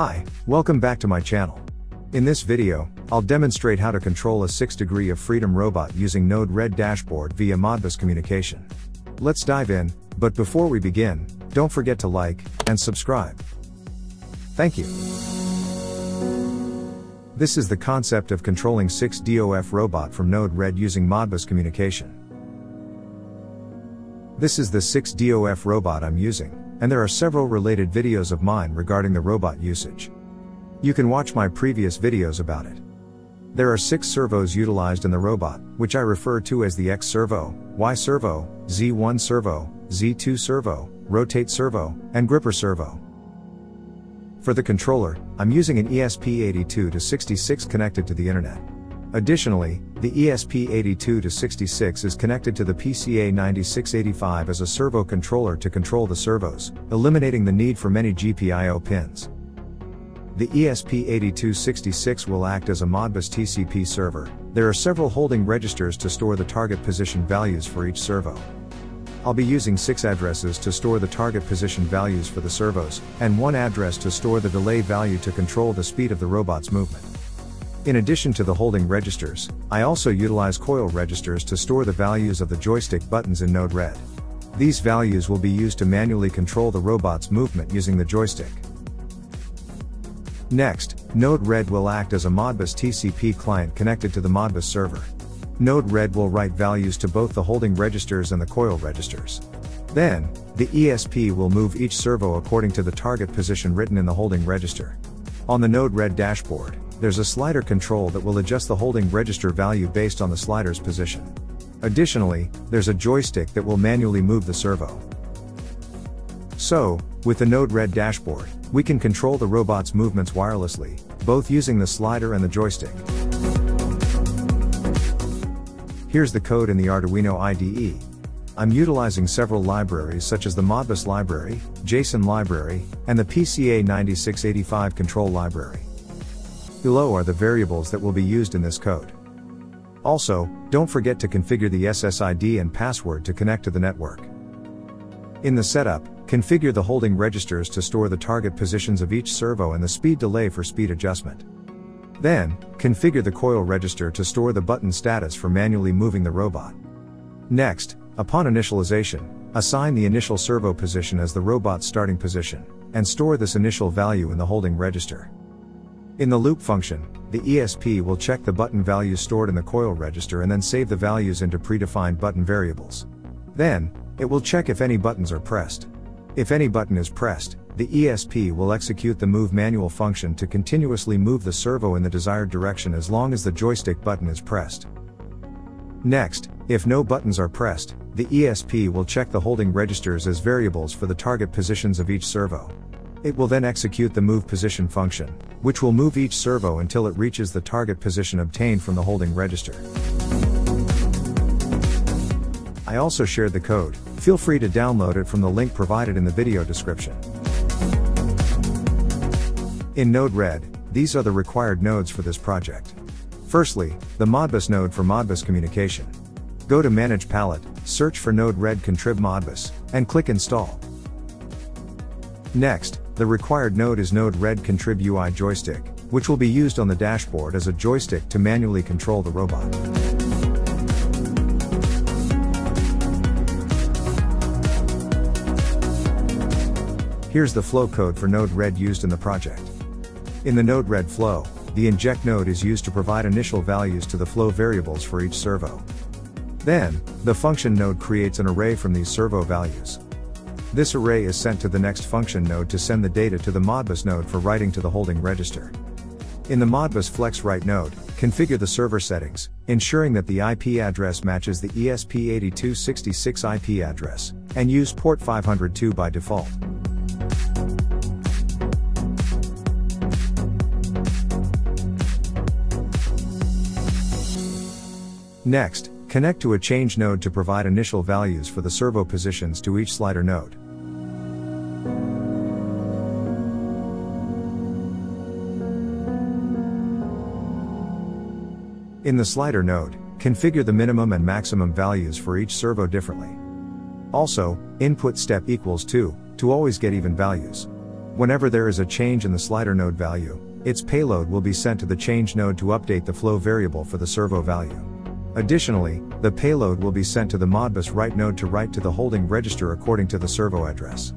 Hi, welcome back to my channel. In this video, I'll demonstrate how to control a 6 degree of freedom robot using Node-RED dashboard via Modbus communication. Let's dive in, but before we begin, don't forget to like and subscribe. Thank you. This is the concept of controlling 6 DOF robot from Node-RED using Modbus communication. This is the 6 DOF robot I'm using, and there are several related videos of mine regarding the robot usage. You can watch my previous videos about it. There are six servos utilized in the robot, which I refer to as the X servo, Y servo, Z1 servo, Z2 servo, rotate servo, and gripper servo. For the controller, I'm using an ESP82 connected to the internet. Additionally, the ESP82 is connected to the PCA9685 as a servo controller to control the servos, eliminating the need for many GPIO pins. The ESP8266 will act as a Modbus TCP server. There are several holding registers to store the target position values for each servo. I'll be using 6 addresses to store the target position values for the servos, and 1 address to store the delay value to control the speed of the robot's movement. In addition to the holding registers, I also utilize coil registers to store the values of the joystick buttons in Node-RED. These values will be used to manually control the robot's movement using the joystick. Next, Node-RED will act as a Modbus TCP client connected to the Modbus server. Node-RED will write values to both the holding registers and the coil registers. Then, the ESP will move each servo according to the target position written in the holding register. On the Node-RED dashboard, there's a slider control that will adjust the holding register value based on the slider's position. Additionally, there's a joystick that will manually move the servo. So, with the Node-RED dashboard, we can control the robot's movements wirelessly, both using the slider and the joystick. Here's the code in the Arduino IDE. I'm utilizing several libraries such as the Modbus library, JSON library, and the PCA9685 control library. Below are the variables that will be used in this code. Also, don't forget to configure the SSID and password to connect to the network. In the setup, configure the holding registers to store the target positions of each servo and the speed delay for speed adjustment. Then, configure the coil register to store the button status for manually moving the robot. Next, upon initialization, assign the initial servo position as the robot's starting position, and store this initial value in the holding register. In the loop function, the ESP will check the button values stored in the coil register and then save the values into predefined button variables. Then, it will check if any buttons are pressed. If any button is pressed, the ESP will execute the move manual function to continuously move the servo in the desired direction as long as the joystick button is pressed. Next, if no buttons are pressed, the ESP will check the holding registers as variables for the target positions of each servo. It will then execute the move position function, which will move each servo until it reaches the target position obtained from the holding register. I also shared the code, feel free to download it from the link provided in the video description. In Node-RED, these are the required nodes for this project. Firstly, the Modbus node for Modbus communication. Go to Manage Palette, search for Node-RED Contrib Modbus, and click Install. Next, the required node is Node-RED Contrib UI joystick, which will be used on the dashboard as a joystick to manually control the robot. Here's the flow code for Node-RED used in the project. In the Node-RED flow, the inject node is used to provide initial values to the flow variables for each servo. Then, the function node creates an array from these servo values. This array is sent to the next function node to send the data to the Modbus node for writing to the holding register. In the Modbus Flex Write node, configure the server settings, ensuring that the IP address matches the ESP8266 IP address, and use port 502 by default. Next, connect to a change node to provide initial values for the servo positions to each slider node. In the slider node, configure the minimum and maximum values for each servo differently. Also, input step equals 2, to always get even values. Whenever there is a change in the slider node value, its payload will be sent to the change node to update the flow variable for the servo value. Additionally, the payload will be sent to the Modbus write node to write to the holding register according to the servo address.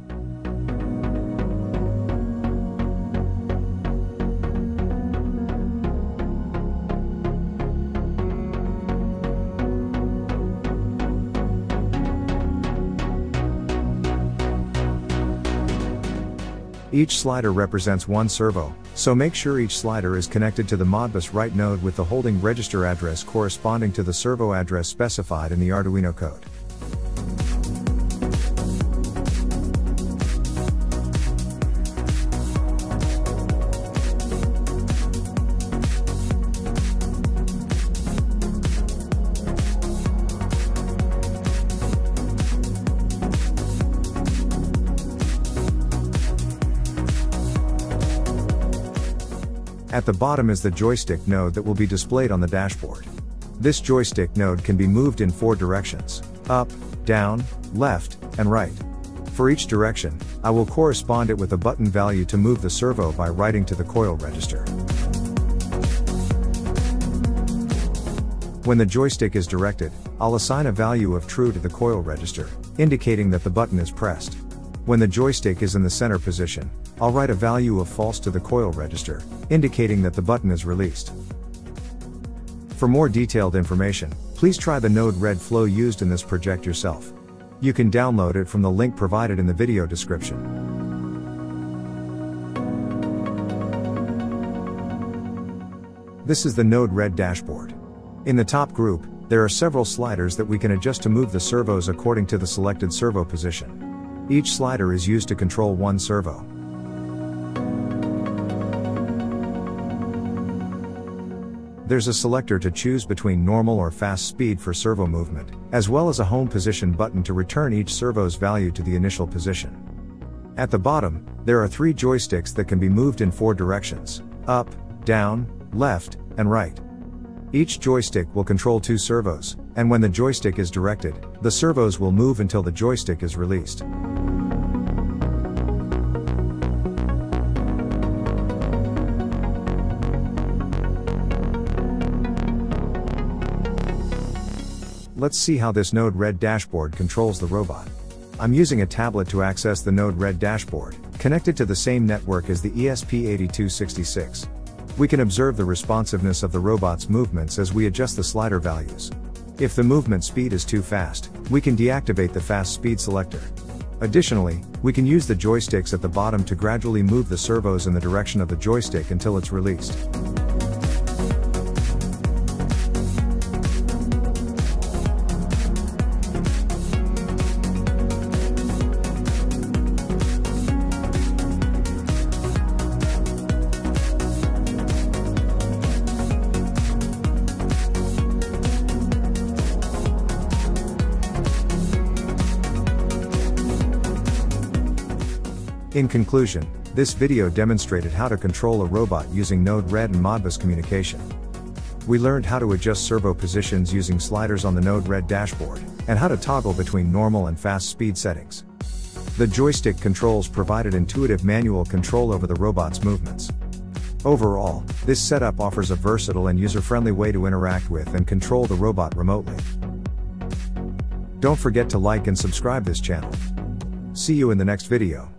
Each slider represents one servo, so make sure each slider is connected to the Modbus write node with the holding register address corresponding to the servo address specified in the Arduino code. At the bottom is the joystick node that will be displayed on the dashboard. This joystick node can be moved in four directions up, down, left, and right. For each direction, I will correspond it with a button value to move the servo by writing to the coil register. When the joystick is directed, I'll assign a value of true to the coil register, indicating that the button is pressed. When the joystick is in the center position, I'll write a value of false to the coil register, indicating that the button is released. For more detailed information, please try the Node Red flow used in this project yourself. You can download it from the link provided in the video description. This is the Node Red dashboard. In the top group, there are several sliders that we can adjust to move the servos according to the selected servo position. Each slider is used to control one servo. There's a selector to choose between normal or fast speed for servo movement, as well as a home position button to return each servo's value to the initial position. At the bottom, there are three joysticks that can be moved in four directions up, down, left, and right. Each joystick will control two servos, and when the joystick is directed, the servos will move until the joystick is released. Let's see how this Node Red dashboard controls the robot. I'm using a tablet to access the Node Red dashboard, connected to the same network as the ESP8266. We can observe the responsiveness of the robot's movements as we adjust the slider values. If the movement speed is too fast, we can deactivate the fast speed selector. Additionally, we can use the joysticks at the bottom to gradually move the servos in the direction of the joystick until it's released. In conclusion, this video demonstrated how to control a robot using Node Red and Modbus communication. We learned how to adjust servo positions using sliders on the Node Red dashboard, and how to toggle between normal and fast speed settings. The joystick controls provided intuitive manual control over the robot's movements. Overall, this setup offers a versatile and user-friendly way to interact with and control the robot remotely. Don't forget to like and subscribe this channel. See you in the next video.